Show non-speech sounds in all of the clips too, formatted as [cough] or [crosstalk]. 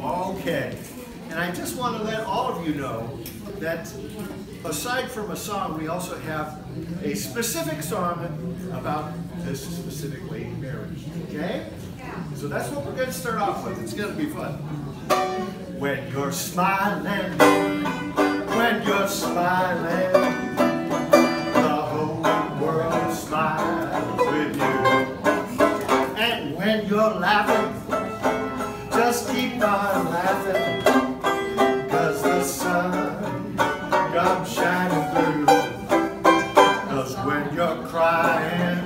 Okay. And I just want to let all of you know that aside from a song, we also have a specific song about this specifically marriage. Okay? So that's what we're going to start off with. It's going to be fun. When you're smiling, when your smile lands the whole world smiles with you. And when you're smiling, the just keep on laughing, cause the sun comes shining through. Cause when you're crying,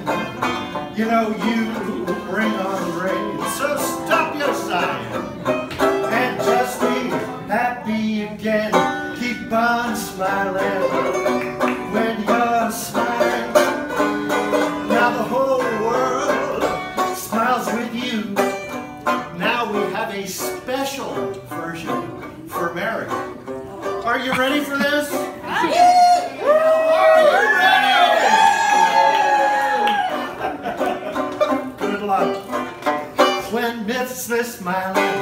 you know you bring on the rain. So stop your sighing ready for this? Are ready? Good luck. When is smiling,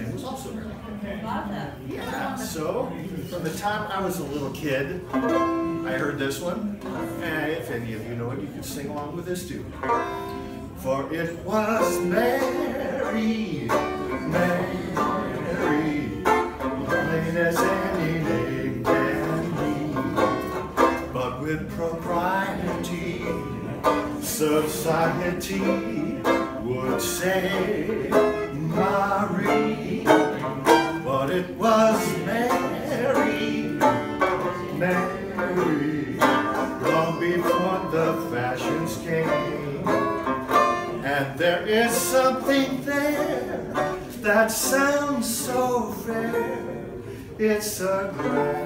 name was also Mary. Yeah, so from the time I was a little kid, I heard this one, and if any of you know it, you can sing along with this too. For it was Mary, Mary, plain as any name can be, but with propriety, society would say Marie, but it was Mary, Mary, long before the fashions came. And there is something there that sounds so fair. It's a grand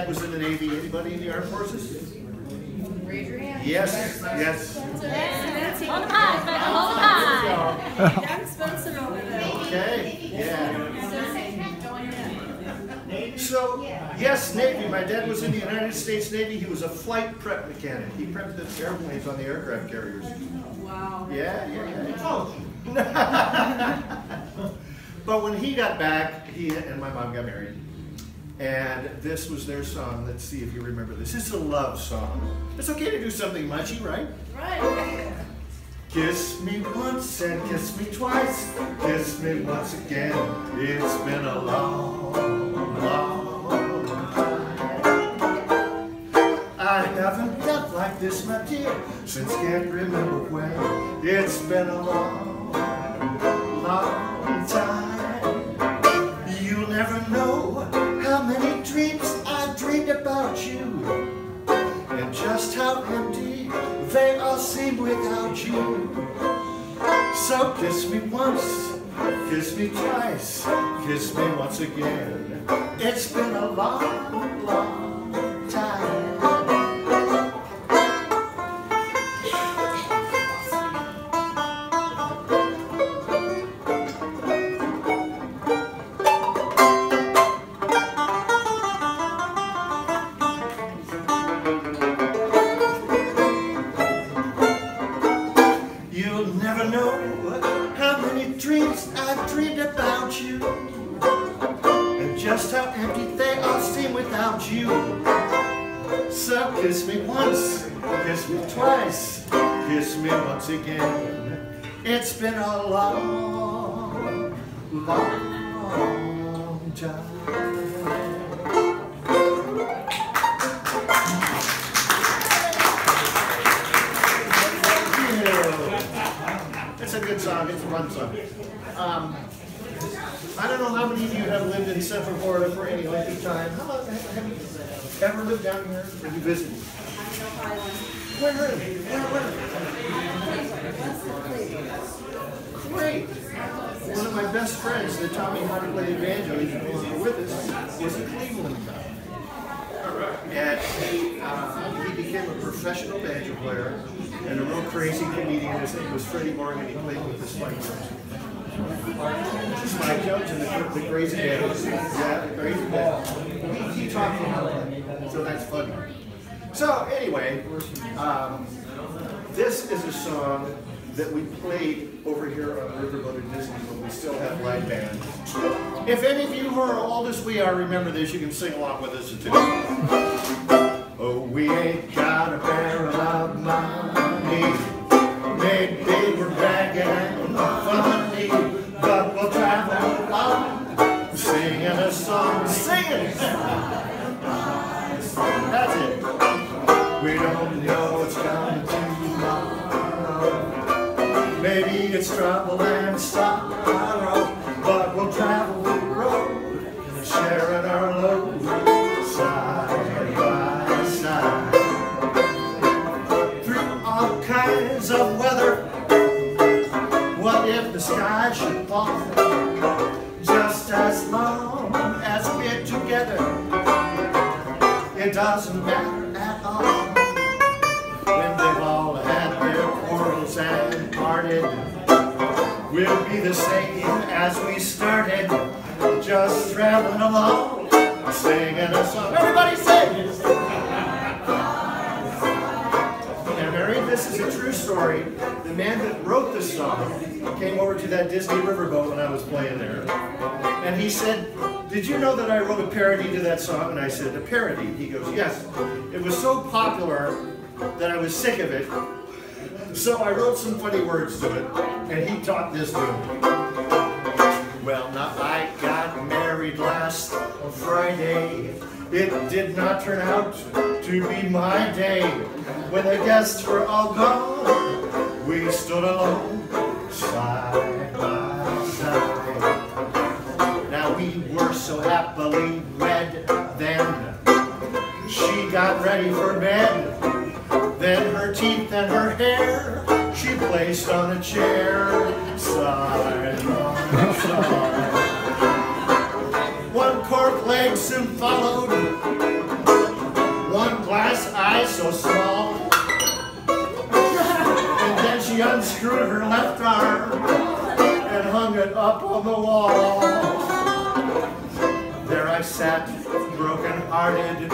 dad was in the Navy. Anybody in the Armed Forces? Raise your hand. Yes, yes. Hold them high, hold them high. Doug Spencer over there. Okay, yeah. So, yes, Navy. My dad was in the United States Navy. He was a flight prep mechanic. He prepped the airplanes on the aircraft carriers. Wow. Yeah, yeah, yeah. Oh. [laughs] but when he got back, he and my mom got married. And this was their song. Let's see if you remember this. It's a love song. It's okay to do something mushy, right? Right. Kiss me once and kiss me twice. Kiss me once again. It's been a long, long time. I haven't felt like this, my dear, since can't remember when. It's been a long, long time. Empty they all seem without you. So kiss me once, kiss me twice, kiss me once again. It's been a long, long kiss me once, kiss me twice, kiss me once again It's been a long, long time a good song. It's a fun song. Um, I don't know how many of you have lived in Central Florida for any length of time. How about, have you ever lived down here or you visited? Where? Where? Where? Great. One of my best friends that taught me how to play the banjo, he's no longer with us, was a Cleveland guy. And he, uh, he became a professional banjo player and a real crazy comedian. His name was Freddie Morgan. He played with the Spike Jones. Spike Jones and the, the crazy band. Yeah, the crazy band. He, he taught me how to play. So that's funny. So anyway, um, this is a song that we played over here on Riverboat at Disney when we still have live band. If any of you who are old as we are remember this, you can sing along with us too. Oh, we ain't got a barrel of money. Maybe we're begging funny, but we'll travel on, singing a song, singing. That's it. We don't know what's coming tomorrow. Maybe it's trouble and sorrow, but we'll travel the road, and sharing our load, side by side. Through all kinds of weather, what if the sky should fall? Doesn't matter at all. When they've all had their quarrels and parted, we'll be the same as we started, just traveling along, singing a song. Everybody sing! Is a true story. The man that wrote this song came over to that Disney riverboat when I was playing there. And he said, did you know that I wrote a parody to that song? And I said, a parody? He goes, yes. It was so popular that I was sick of it. So I wrote some funny words to it. And he taught this to me. Well, now I got married last Friday. It did not turn out to be my day. When the guests were all gone, we stood alone, side by side. Now we were so happily wed then. She got ready for bed. Then her teeth and her hair she placed on a chair, side by side. Soon followed, one glass eye so small. And then she unscrewed her left arm and hung it up on the wall. There I sat, broken hearted.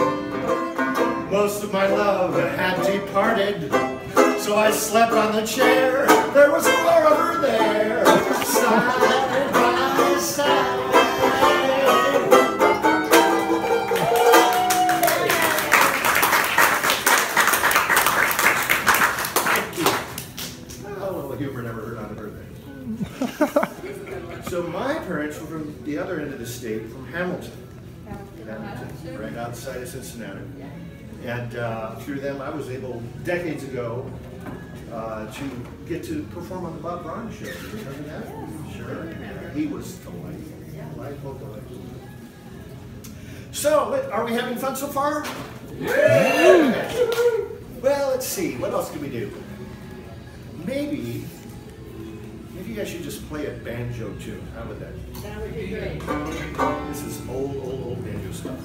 Most of my love had departed. So I slept on the chair. There was more of her there, side by side. Parents were from the other end of the state, from Hamilton. Hamilton, right outside of Cincinnati. And uh, through them, I was able, decades ago, uh, to get to perform on the Bob Braun show. Remember that? Sure. He was delightful. Delightful, delightful. So, are we having fun so far? Yeah. Well, let's see. What else can we do? Maybe, maybe I should just play a banjo tune. How about that? That would be great. This is old, old, old banjo stuff.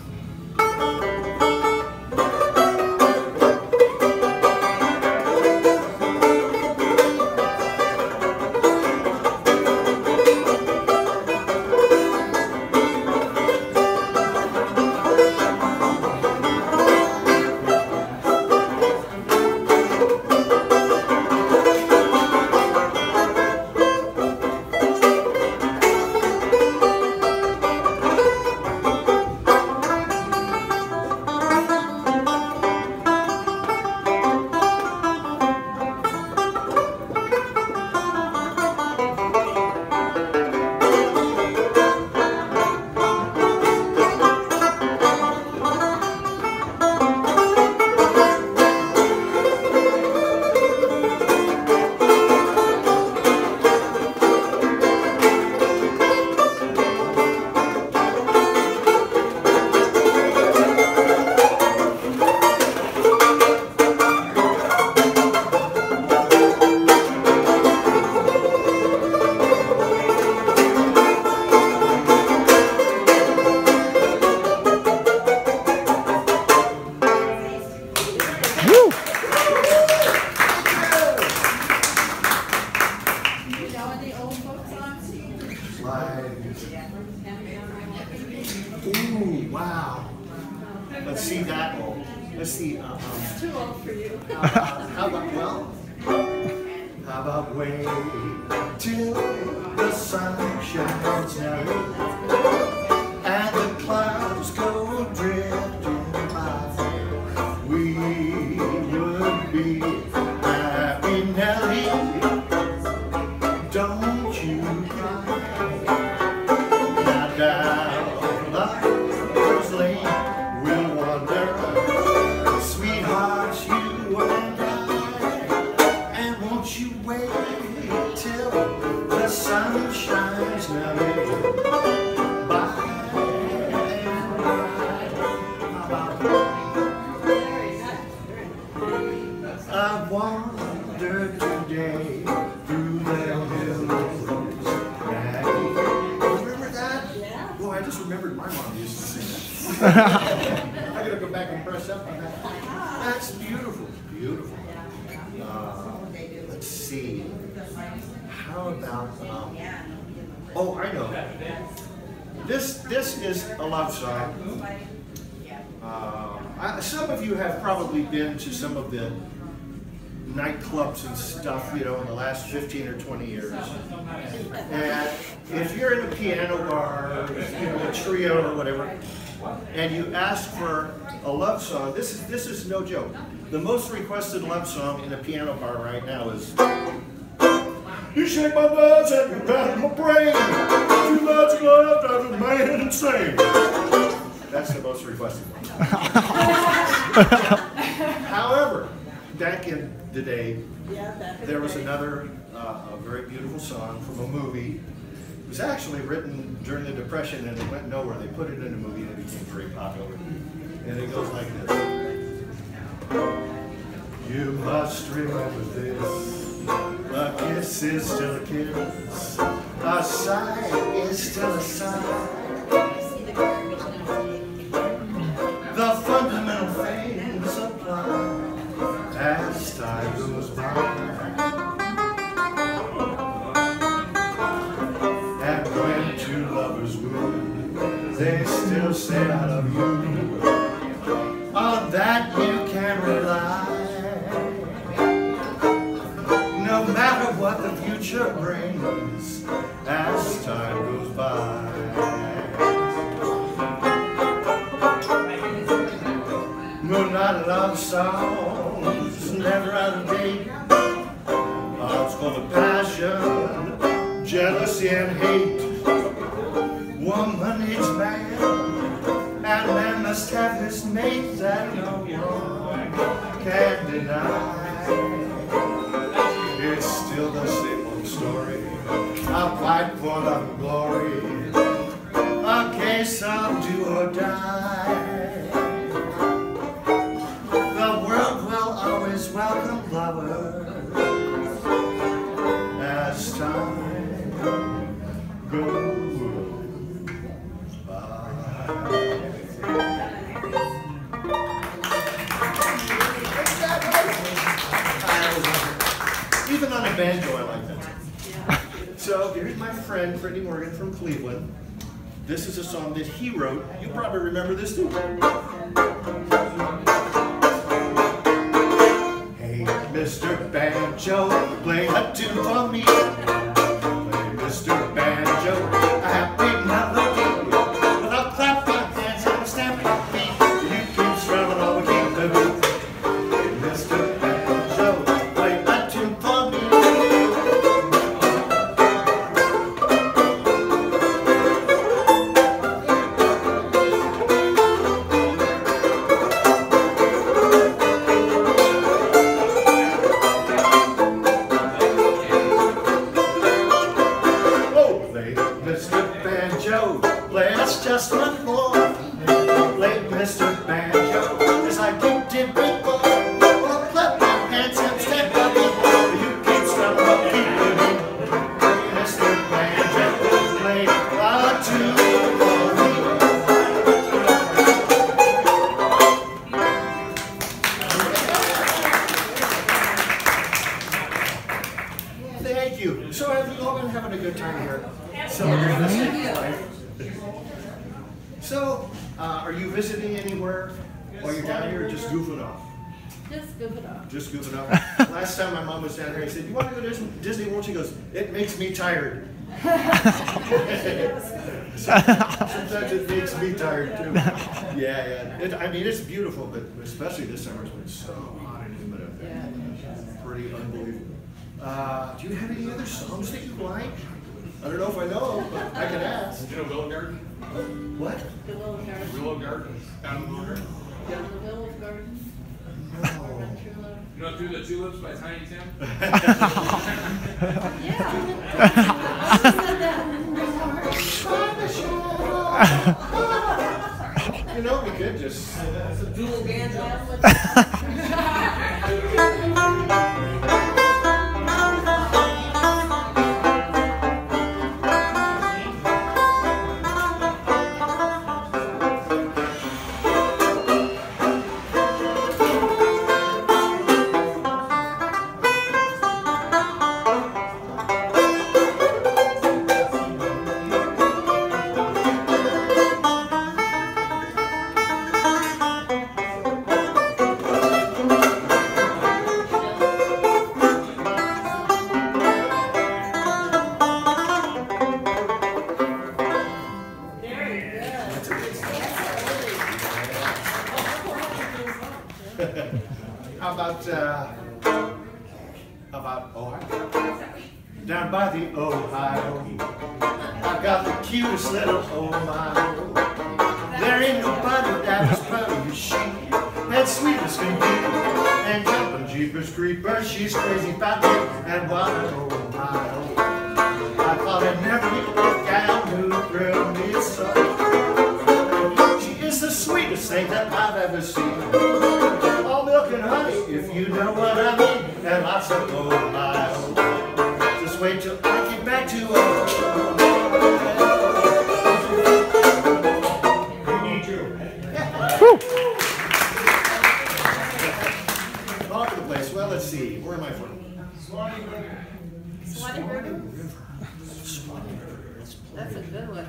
See. How about, um, oh, I know. This, this is a love song. Uh, I, some of you have probably been to some of the nightclubs and stuff, you know, in the last 15 or 20 years. And if you're in a piano bar, you know, a trio or whatever, and you ask for a love song, this is this is no joke. The most requested love song in a piano bar right now is You shake my nuts and you rattle my brain. Too much love drives a man insane. That's the most requested one. [laughs] However, back in the day, Yeah, that could there was another, uh, a very beautiful song from a movie. It was actually written during the Depression and it went nowhere. They put it in a movie and it became very popular. And it goes like this. You must remember this. A kiss is still a kiss. A sigh is still a sigh. No matter what the future brings, as time goes by. Moonlight love songs, never out of date. Hearts full of passion, jealousy and hate. Woman needs man, and man must have his mate that no one can deny. It's still the same old story. A fight for the glory. A case of do or die. I like that. [laughs] So here's my friend Freddie Morgan from Cleveland. This is a song that he wrote. You probably remember this too. Hey, Mr. Banjo, play a tune for me. Play Mr. Banjo, Thank you. So have you all been having a good time here? Celebrating the city life? So, uh, are you visiting anywhere while you're down here just goofing off? Just give it up. Just goofing off? [laughs] Last time my mom was down here, I said, you want to go to Dis- Disney World? She goes, it makes me tired. [laughs] Sometimes it makes me tired too. [laughs] Yeah, yeah. It, I mean, it's beautiful, but especially this summer, it's been so hot and humid up there. Pretty unbelievable. Uh, do you have any other songs that you like? I don't know if I know, but I can ask. You know Willow Garden? What? The little garden. Willow Garden. Down in Willow Garden. Down the little garden. No. Run through the- You know Through the Tulips by Tiny Tim? [laughs] Yeah. [laughs] you know, we could just. Very [laughs] and lots of Just wait till I get back to Ohio. We need you. All over the place. Well, let's see. Where am I from? Swanee River. That's a good one.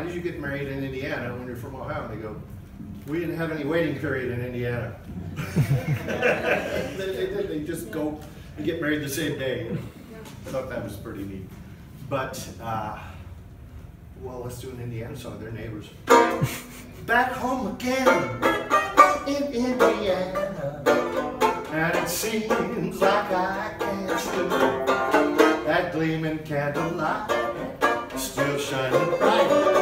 Why did you get married in Indiana when you're from Ohio? And they go, we didn't have any waiting period in Indiana. [laughs] they, they, they, they just go and get married the same day. I thought that was pretty neat. But, uh, well, let's do an Indiana song. They're neighbors. Back home again in Indiana. And it seems like I can't sleep. That gleaming candlelight still shining bright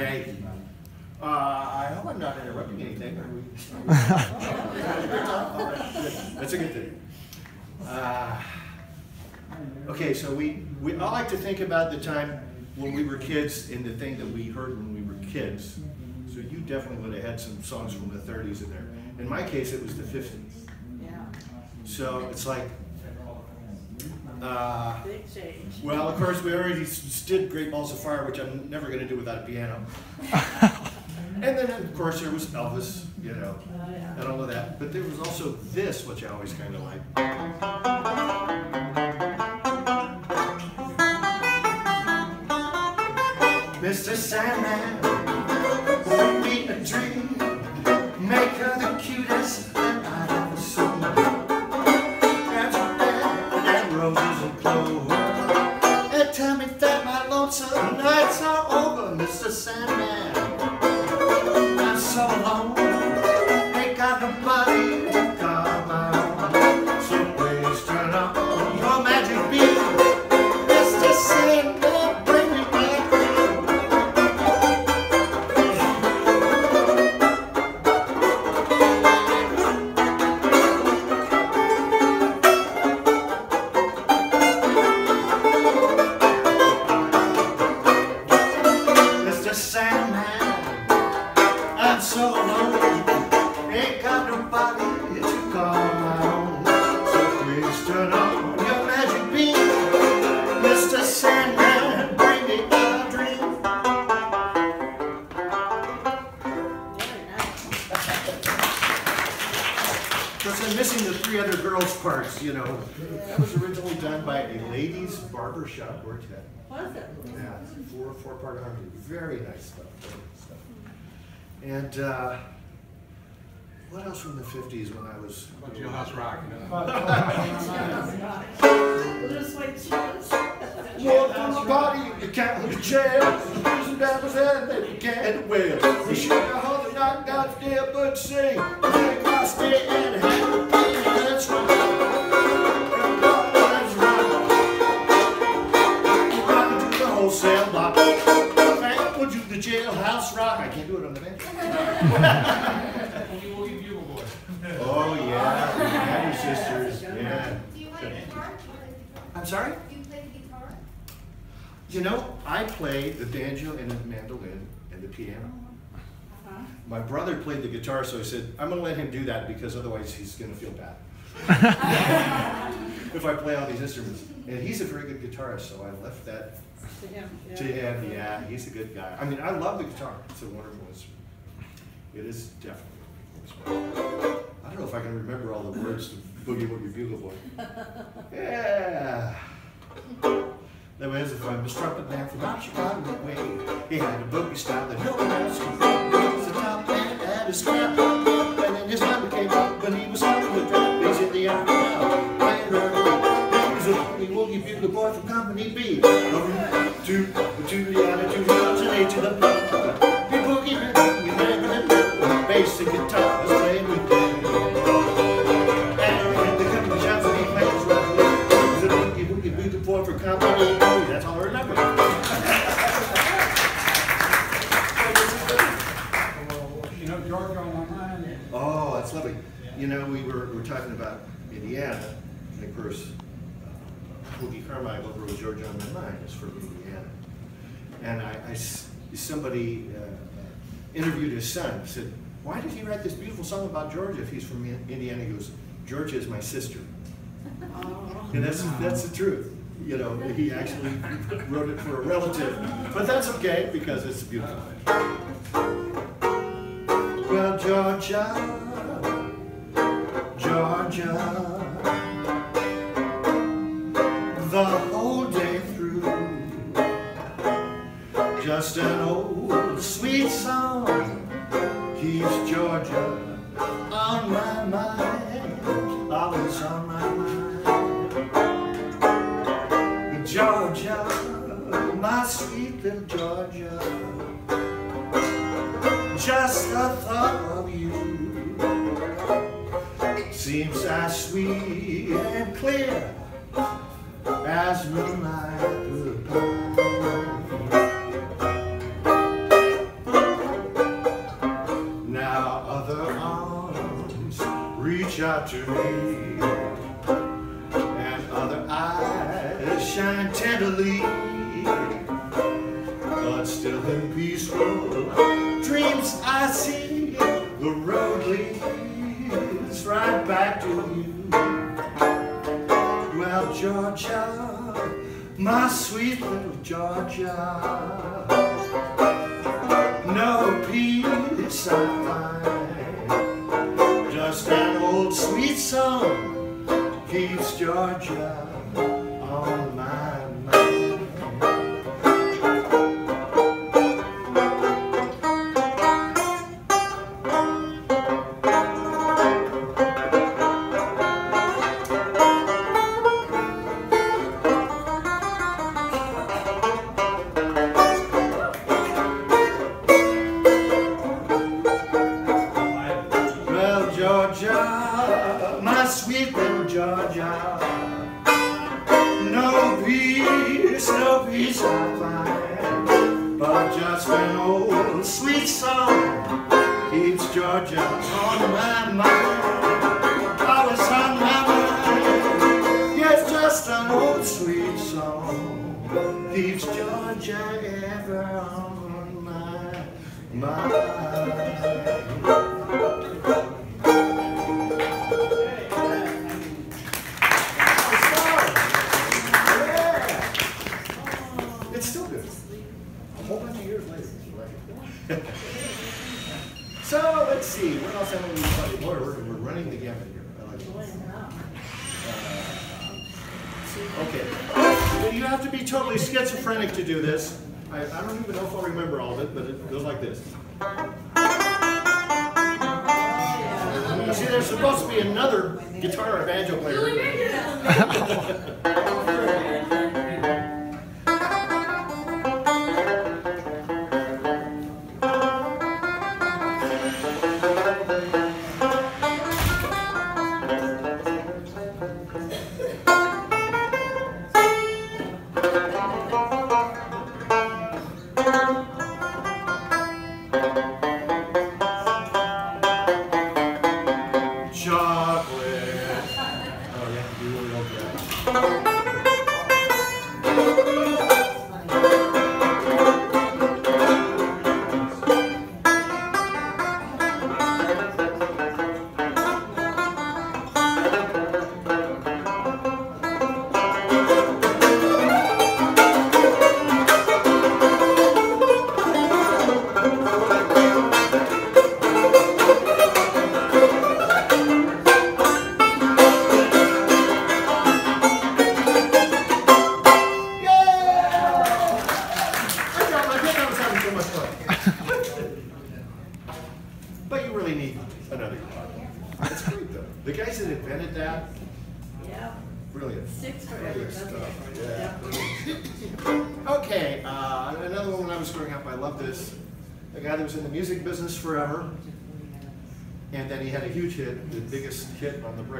Thank you. Uh, I hope I'm not interrupting anything. Are we? [laughs] That's a good thing. Uh, okay, so we, we I like to think about the time when we were kids and the thing that we heard when we were kids. So you definitely would have had some songs from the 30s in there. In my case, it was the 50s. Yeah, So it's like, uh, big change. well, of course, we already did Great Balls of Fire, which I'm never going to do without a piano. [laughs] and then, of course, there was Elvis, you know, Oh, yeah. and all of that. But there was also this, which I always kind of like. Mr. Sandman, bring me a dream. Make her the cutest nights are over, Mr. Sandman. Barber shop quartet. Was it? Yeah, four, four part harmony. Very nice stuff. Very nice stuff. And uh, what else from the 50s when I was. About Jailhouse Rock, you know? Little sweet cheese. Walk on the body, you can't the jail. Using devil's head, then you can't well. You should have hung the knock out dead, but sing. Take my stay and have Boogie Woogie Bugle Boy. Oh, yeah. Happy sisters. Yeah. Do you play the guitar? I'm sorry? Do you play the guitar? You know, I play the banjo and the mandolin and the piano. Uh-huh. My brother played the guitar, so I said, I'm gonna let him do that because otherwise he's gonna feel bad. [laughs] if I play all these instruments. And he's a very good guitarist, so I left that To him, yeah. to him. Yeah, he's a good guy. I mean, I love the guitar. It's a wonderful instrument. It is definitely I don't know if I can remember all the words to Boogie Woogie Bugle Boy. Yeah. There was a famous trumpet man from out Chicago way. He had a boogie style that no one else could find. He was a top man at his scrap. And then his number came up, but he was hard with that. He's in the air. He was a boogie woogie bugle boy from Company B. Over to, to the attitude, to the to the blood. Talking about Indiana, and of course, uh, Hoagy Carmichael, was Georgia on my mind, is from Indiana. And I somebody uh, interviewed his son, said, why did he write this beautiful song about Georgia if he's from Indiana? He goes, Georgia is my sister. Oh. And that's, that's the truth. You know, he actually wrote it for a relative, but that's okay because it's beautiful. Well, Georgia, Georgia, the whole day through, just an old sweet song keeps Georgia on my mind, always on my mind. Georgia, my sweet little Georgia, just the thought of you seems as sweet and clear as moonlight goodbye. Now other arms reach out to me and other eyes shine tenderly. But still in peaceful dreams I see Georgia, my sweet little Georgia, no peace I find, just an old sweet song keeps Georgia on my [laughs] so let's see, what else have we play? Boy, we're, we're running the gamut here. I like it. Uh, Okay. You have to be totally schizophrenic to do this. I, I don't even know if I'll remember all of it, but it goes like this. You see, there's supposed to be another guitar or banjo player. [laughs]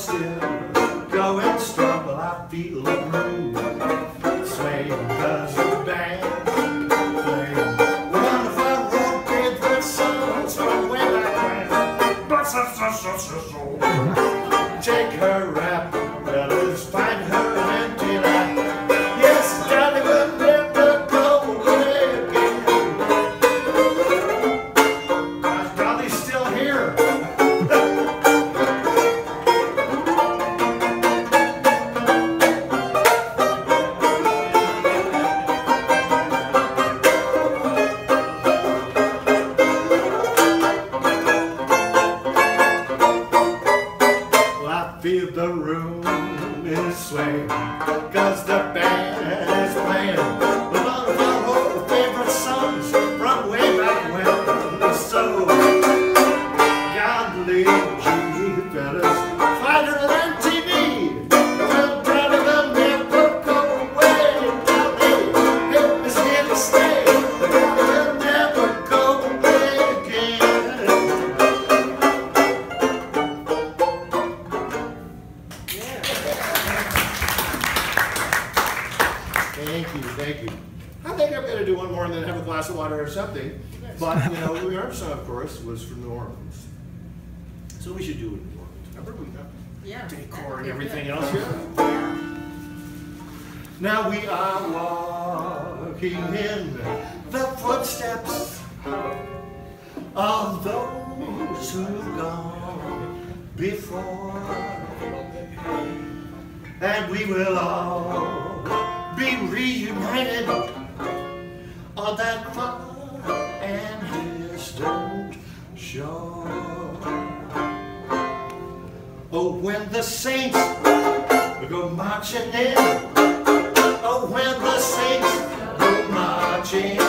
still. Thank you, thank you. I think I'm going to do one more and then have a glass of water or something. But, you know, Louis Armstrong, of course, was from New Orleans yeah. decor and everything else. Yeah. Now we are walking in the footsteps of those who've gone before. And we will all be reunited on that far and distant shore. Oh, when the saints go marching in. Oh, when the saints go marching